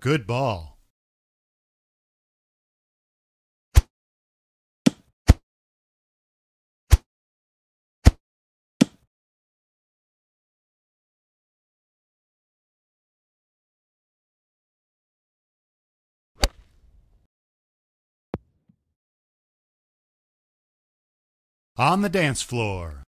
Good ball. On the dance floor.